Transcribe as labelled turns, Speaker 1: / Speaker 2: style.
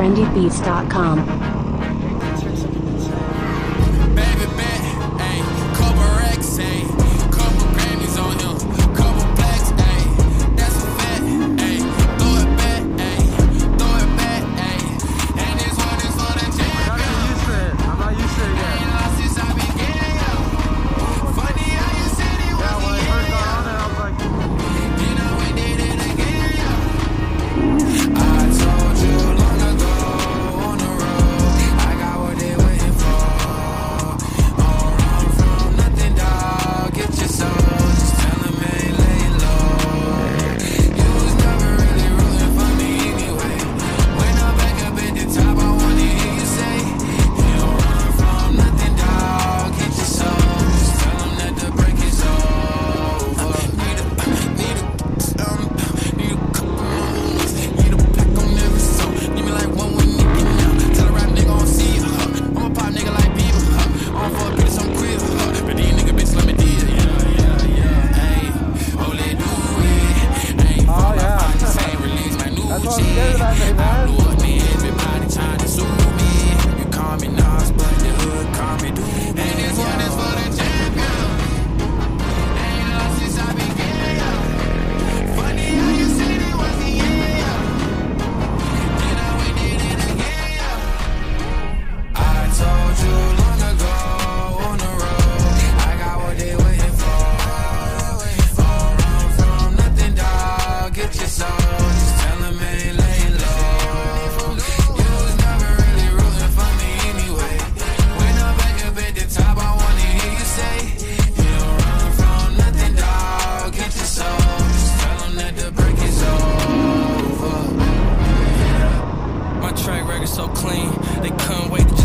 Speaker 1: trendybeats.com.
Speaker 2: I everybody tried to sue me. You call me now. so clean, they couldn't wait to